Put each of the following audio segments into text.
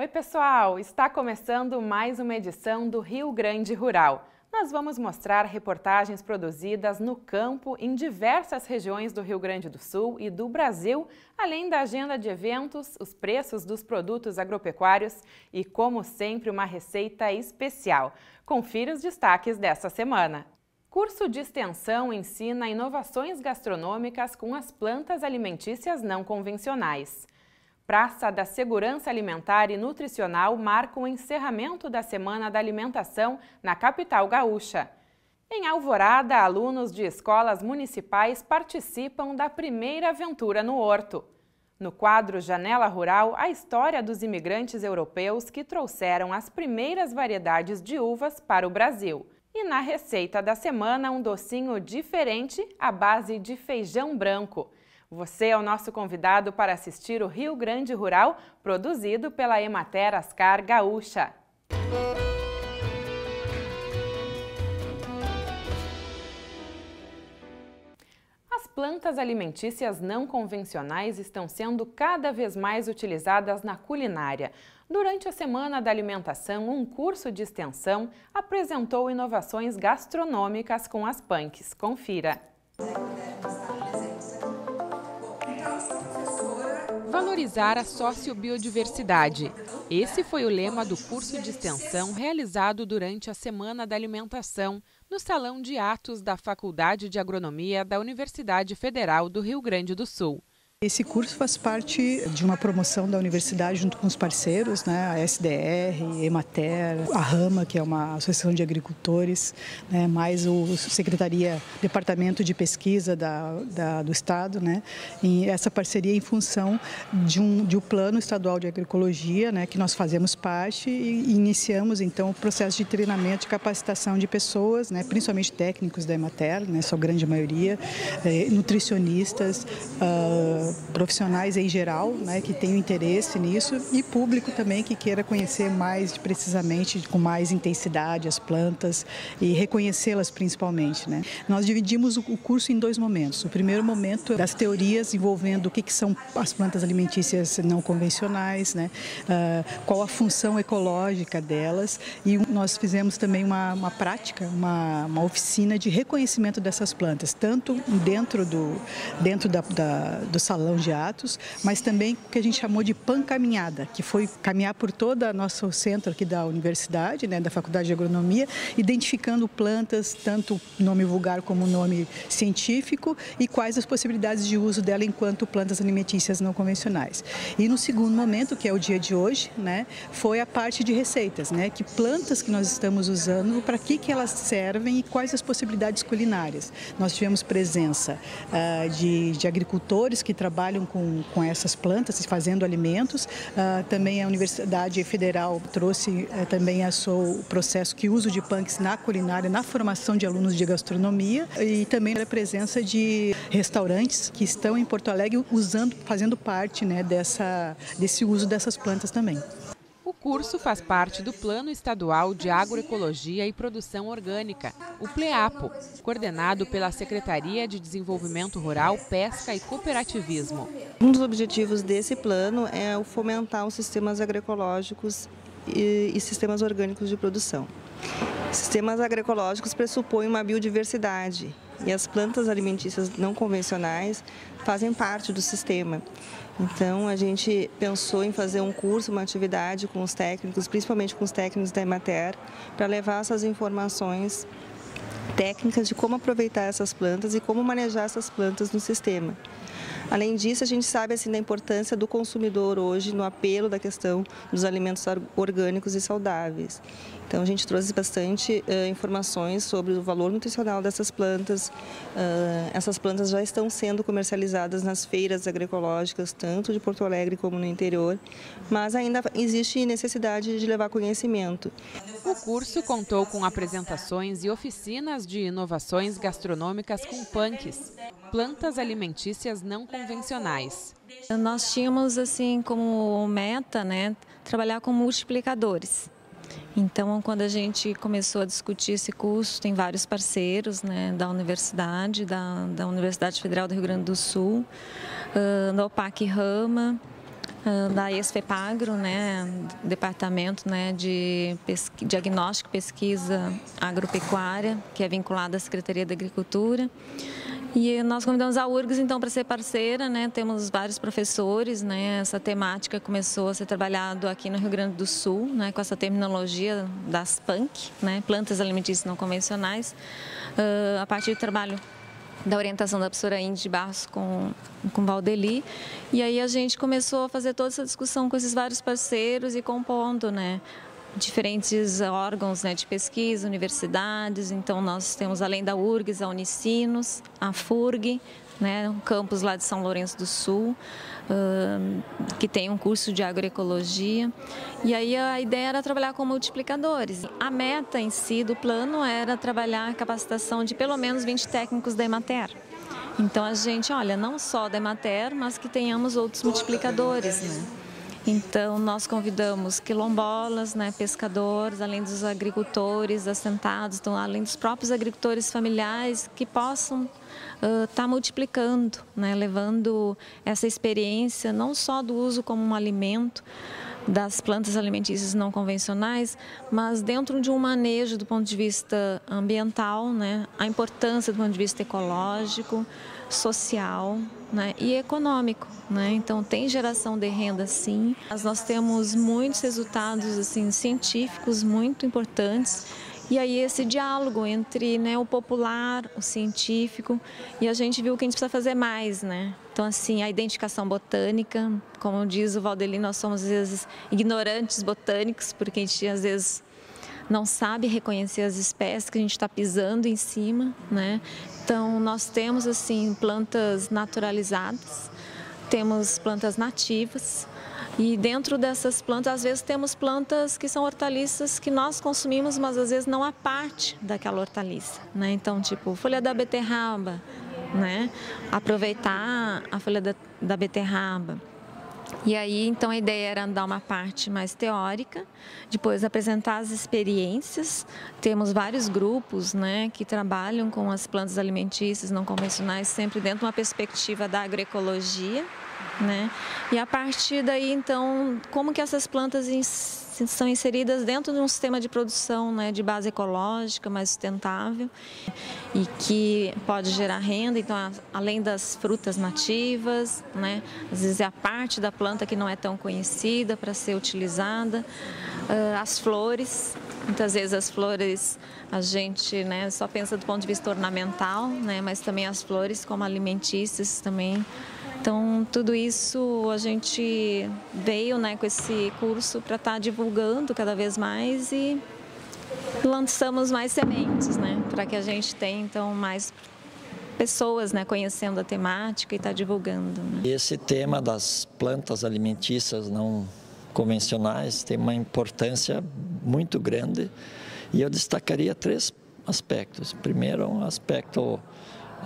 Oi, pessoal! Está começando mais uma edição do Rio Grande Rural. Nós vamos mostrar reportagens produzidas no campo em diversas regiões do Rio Grande do Sul e do Brasil, além da agenda de eventos, os preços dos produtos agropecuários e, como sempre, uma receita especial. Confira os destaques dessa semana. Curso de extensão ensina inovações gastronômicas com as plantas alimentícias não convencionais. Praça da Segurança Alimentar e Nutricional marca o encerramento da Semana da Alimentação na capital gaúcha. Em Alvorada, alunos de escolas municipais participam da primeira aventura no horto. No quadro Janela Rural, a história dos imigrantes europeus que trouxeram as primeiras variedades de uvas para o Brasil. E na receita da semana, um docinho diferente à base de feijão branco. Você é o nosso convidado para assistir o Rio Grande Rural, produzido pela Emater Ascar Gaúcha. As plantas alimentícias não convencionais estão sendo cada vez mais utilizadas na culinária. Durante a Semana da Alimentação, um curso de extensão apresentou inovações gastronômicas com as punks. Confira! Valorizar a sociobiodiversidade. Esse foi o lema do curso de extensão realizado durante a Semana da Alimentação, no Salão de Atos da Faculdade de Agronomia da Universidade Federal do Rio Grande do Sul. Esse curso faz parte de uma promoção da universidade junto com os parceiros, né, a SDR, Emater, a Rama, que é uma associação de agricultores, né, mais o Secretaria, Departamento de Pesquisa da, da, do Estado, né, e essa parceria em função de um, de um plano estadual de agroecologia, né, que nós fazemos parte e iniciamos então o processo de treinamento e capacitação de pessoas, né, principalmente técnicos da Emater, né, sua grande maioria, eh, nutricionistas, uh, profissionais em geral, né, que tenham interesse nisso e público também que queira conhecer mais precisamente, com mais intensidade as plantas e reconhecê-las principalmente. Né. Nós dividimos o curso em dois momentos. O primeiro momento das teorias envolvendo o que, que são as plantas alimentícias não convencionais, né, uh, qual a função ecológica delas e nós fizemos também uma, uma prática, uma, uma oficina de reconhecimento dessas plantas, tanto dentro do, dentro da, da do salão salão de atos, mas também o que a gente chamou de pan caminhada, que foi caminhar por todo o nosso centro aqui da universidade, né, da Faculdade de Agronomia, identificando plantas, tanto nome vulgar como nome científico, e quais as possibilidades de uso dela enquanto plantas alimentícias não convencionais. E no segundo momento, que é o dia de hoje, né, foi a parte de receitas, né, que plantas que nós estamos usando, para que, que elas servem e quais as possibilidades culinárias. Nós tivemos presença uh, de, de agricultores que trabalham trabalham com, com essas plantas, fazendo alimentos. Uh, também a Universidade Federal trouxe uh, também a seu processo que uso de punks na culinária, na formação de alunos de gastronomia e também a presença de restaurantes que estão em Porto Alegre usando, fazendo parte né, dessa, desse uso dessas plantas também. Curso faz parte do Plano Estadual de Agroecologia e Produção Orgânica, o PLEAPO, coordenado pela Secretaria de Desenvolvimento Rural, Pesca e Cooperativismo. Um dos objetivos desse plano é o fomentar os sistemas agroecológicos e, e sistemas orgânicos de produção. Sistemas agroecológicos pressupõem uma biodiversidade e as plantas alimentícias não convencionais fazem parte do sistema. Então, a gente pensou em fazer um curso, uma atividade com os técnicos, principalmente com os técnicos da Emater, para levar essas informações técnicas de como aproveitar essas plantas e como manejar essas plantas no sistema. Além disso, a gente sabe assim da importância do consumidor hoje no apelo da questão dos alimentos orgânicos e saudáveis. Então a gente trouxe bastante uh, informações sobre o valor nutricional dessas plantas. Uh, essas plantas já estão sendo comercializadas nas feiras agroecológicas, tanto de Porto Alegre como no interior, mas ainda existe necessidade de levar conhecimento. O curso contou com apresentações e oficinas de inovações gastronômicas com punks, plantas alimentícias não convencionais. Nós tínhamos assim como meta, né, trabalhar com multiplicadores. Então, quando a gente começou a discutir esse curso, tem vários parceiros né, da universidade, da, da Universidade Federal do Rio Grande do Sul, uh, da OPAC Rama, da ESFEPAGRO, né, Departamento né, de Pesqui Diagnóstico e Pesquisa Agropecuária, que é vinculado à Secretaria da Agricultura. E nós convidamos a URGS então para ser parceira, né? Temos vários professores, né? Essa temática começou a ser trabalhado aqui no Rio Grande do Sul, né? Com essa terminologia das PANC, né? Plantas alimentícias não convencionais, uh, a partir do trabalho da orientação da professora Indy Barros com, com Valdeli. E aí a gente começou a fazer toda essa discussão com esses vários parceiros e compondo, né? Diferentes órgãos né, de pesquisa, universidades. Então, nós temos, além da URGS, a Unicinos, a FURG, né, um campus lá de São Lourenço do Sul, uh, que tem um curso de agroecologia. E aí a ideia era trabalhar com multiplicadores. A meta em si do plano era trabalhar a capacitação de pelo menos 20 técnicos da Emater. Então a gente, olha, não só da Emater, mas que tenhamos outros multiplicadores, né? Então, nós convidamos quilombolas, né, pescadores, além dos agricultores assentados, então, além dos próprios agricultores familiares que possam estar uh, tá multiplicando, né, levando essa experiência não só do uso como um alimento das plantas alimentícias não convencionais, mas dentro de um manejo do ponto de vista ambiental, né, a importância do ponto de vista ecológico, social né, e econômico. Né? Então tem geração de renda sim. Mas nós temos muitos resultados assim científicos muito importantes e aí esse diálogo entre né, o popular, o científico, e a gente viu que a gente precisa fazer mais, né? Então, assim, a identificação botânica, como diz o Valdelino, nós somos às vezes ignorantes botânicos, porque a gente às vezes não sabe reconhecer as espécies que a gente está pisando em cima, né? Então, nós temos, assim, plantas naturalizadas, temos plantas nativas, e dentro dessas plantas, às vezes temos plantas que são hortaliças que nós consumimos, mas às vezes não a parte daquela hortaliça, né? Então, tipo, folha da beterraba, né? Aproveitar a folha da, da beterraba. E aí, então, a ideia era dar uma parte mais teórica, depois apresentar as experiências. Temos vários grupos né, que trabalham com as plantas alimentícias não convencionais, sempre dentro de uma perspectiva da agroecologia. Né? E a partir daí, então, como que essas plantas são inseridas dentro de um sistema de produção né, de base ecológica, mais sustentável e que pode gerar renda. Então, além das frutas nativas, né, às vezes é a parte da planta que não é tão conhecida para ser utilizada, as flores. Muitas vezes as flores a gente né, só pensa do ponto de vista ornamental, né, mas também as flores como alimentícias também então, tudo isso a gente veio né, com esse curso para estar tá divulgando cada vez mais e lançamos mais sementes, né, para que a gente tenha então mais pessoas né, conhecendo a temática e estar tá divulgando. Né. Esse tema das plantas alimentícias não convencionais tem uma importância muito grande e eu destacaria três aspectos. Primeiro, um aspecto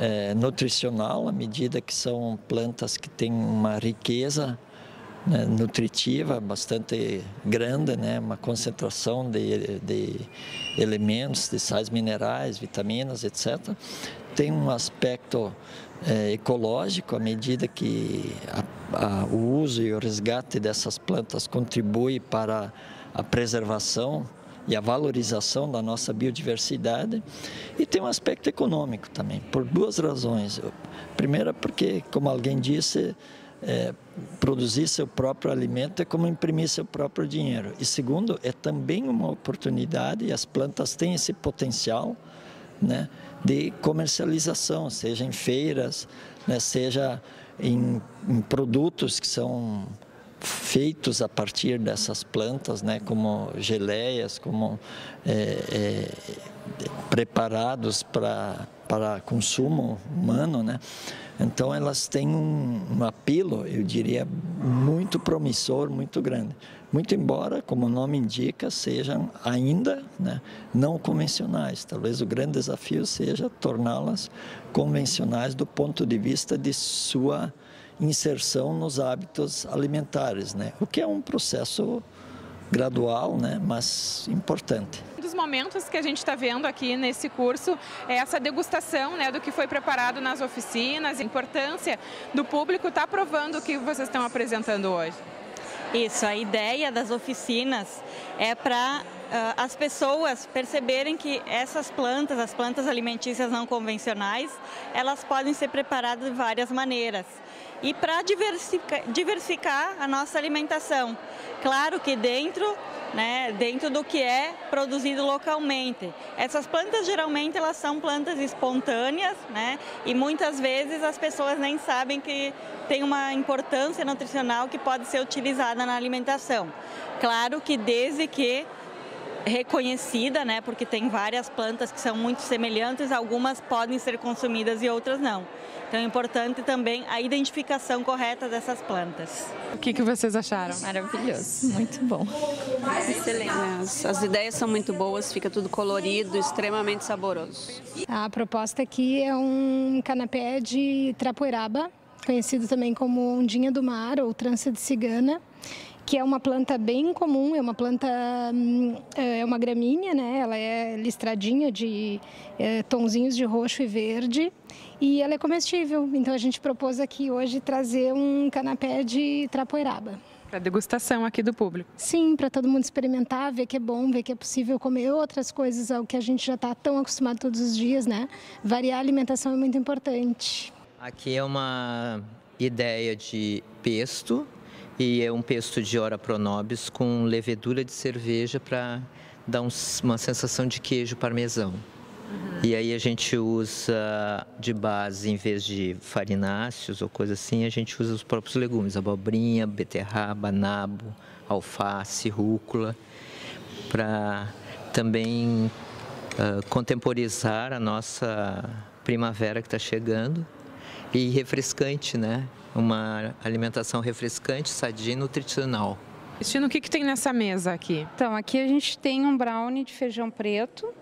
é, nutricional, à medida que são plantas que têm uma riqueza né, nutritiva bastante grande, né, uma concentração de, de elementos, de sais minerais, vitaminas, etc. Tem um aspecto é, ecológico, à medida que a, a, o uso e o resgate dessas plantas contribui para a preservação e a valorização da nossa biodiversidade. E tem um aspecto econômico também, por duas razões. Primeira, porque, como alguém disse, é, produzir seu próprio alimento é como imprimir seu próprio dinheiro. E segundo, é também uma oportunidade, e as plantas têm esse potencial né, de comercialização, seja em feiras, né, seja em, em produtos que são feitos a partir dessas plantas, né, como geleias, como é, é, preparados para para consumo humano, né? Então elas têm um, um apelo, eu diria, muito promissor, muito grande. Muito embora, como o nome indica, sejam ainda né, não convencionais. Talvez o grande desafio seja torná-las convencionais do ponto de vista de sua inserção nos hábitos alimentares, né? O que é um processo gradual, né? Mas importante. Um dos momentos que a gente está vendo aqui nesse curso é essa degustação, né, do que foi preparado nas oficinas, a importância do público estar tá provando o que vocês estão apresentando hoje. Isso, a ideia das oficinas é para uh, as pessoas perceberem que essas plantas, as plantas alimentícias não convencionais, elas podem ser preparadas de várias maneiras. E para diversificar, a nossa alimentação. Claro que dentro né, dentro do que é produzido localmente. Essas plantas geralmente elas são plantas espontâneas, né, e muitas vezes as pessoas nem sabem que tem uma importância nutricional que pode ser utilizada na alimentação. Claro que desde que reconhecida, né, porque tem várias plantas que são muito semelhantes, algumas podem ser consumidas e outras não. Então é importante também a identificação correta dessas plantas. O que, que vocês acharam? Maravilhoso, muito bom. Excelente. As, as ideias são muito boas, fica tudo colorido, extremamente saboroso. A proposta aqui é um canapé de trapoeraba, conhecido também como ondinha do mar ou trança de cigana que é uma planta bem comum, é uma planta, hum, é uma gramínea, né? Ela é listradinha de é, tonzinhos de roxo e verde e ela é comestível. Então a gente propôs aqui hoje trazer um canapé de trapoeraba. Para degustação aqui do público. Sim, para todo mundo experimentar, ver que é bom, ver que é possível comer outras coisas ao que a gente já está tão acostumado todos os dias, né? Variar a alimentação é muito importante. Aqui é uma ideia de pesto e é um pesto de ora pronobis com levedura de cerveja para dar um, uma sensação de queijo parmesão. E aí a gente usa de base, em vez de farináceos ou coisa assim, a gente usa os próprios legumes, abobrinha, beterraba, nabo, alface, rúcula, para também uh, contemporizar a nossa primavera que está chegando e refrescante, né? Uma alimentação refrescante, sadia e nutricional. Cristina, o que, que tem nessa mesa aqui? Então, aqui a gente tem um brownie de feijão preto,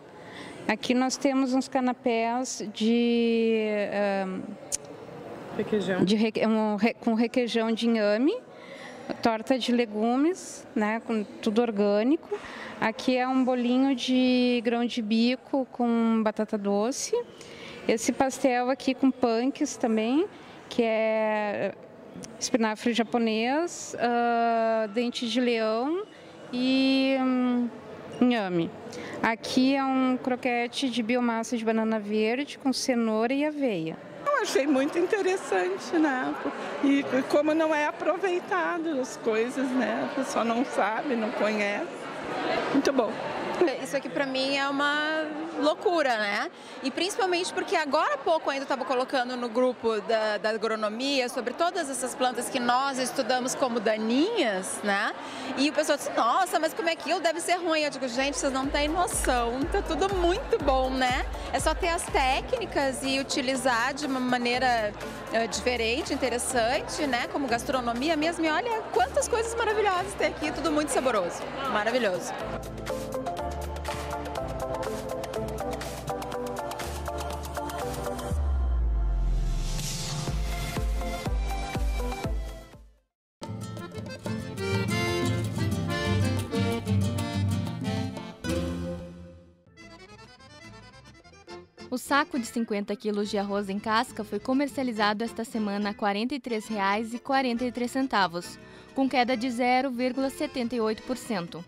Aqui nós temos uns canapés de, um, requeijão. De, um, com requeijão de inhame, torta de legumes, né, com tudo orgânico. Aqui é um bolinho de grão de bico com batata doce. Esse pastel aqui com punks também, que é espinafre japonês, uh, dente de leão e um, inhame. Aqui é um croquete de biomassa de banana verde com cenoura e aveia. Eu achei muito interessante, né? E como não é aproveitado as coisas, né? A pessoa não sabe, não conhece. Muito bom. Isso aqui para mim é uma loucura, né? E principalmente porque agora há pouco ainda estava colocando no grupo da, da, agronomia sobre todas essas plantas que nós estudamos como daninhas, né? E o pessoal disse, nossa, mas como é que eu deve ser ruim? Eu digo, gente, vocês não têm noção, tá tudo muito bom, né? É só ter as técnicas e utilizar de uma maneira uh, diferente, interessante, né? Como gastronomia mesmo. E olha quantas coisas maravilhosas tem aqui, tudo muito saboroso. Maravilhoso. O saco de 50 quilos de arroz em casca foi comercializado esta semana a R$ 43,43, com queda de 0,78%.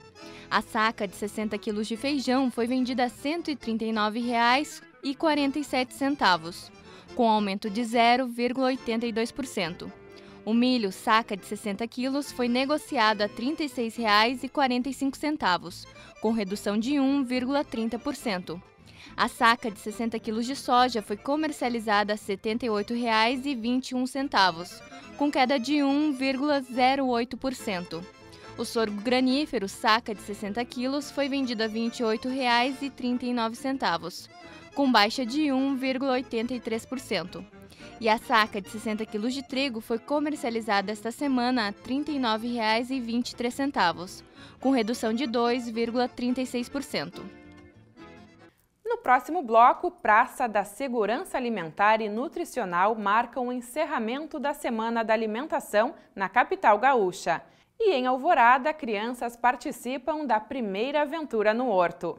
A saca de 60 quilos de feijão foi vendida a R$ 139,47, com aumento de 0,82%. O milho saca de 60 quilos foi negociado a R$ 36,45, com redução de 1,30%. A saca de 60 quilos de soja foi comercializada a R$ 78,21, com queda de 1,08%. O sorgo granífero, saca de 60 quilos, foi vendido a R$ 28,39, com baixa de 1,83%. E a saca de 60 quilos de trigo foi comercializada esta semana a R$ 39,23, com redução de 2,36%. Próximo bloco, Praça da Segurança Alimentar e Nutricional marca o encerramento da Semana da Alimentação na capital gaúcha. E em Alvorada, crianças participam da primeira aventura no Horto.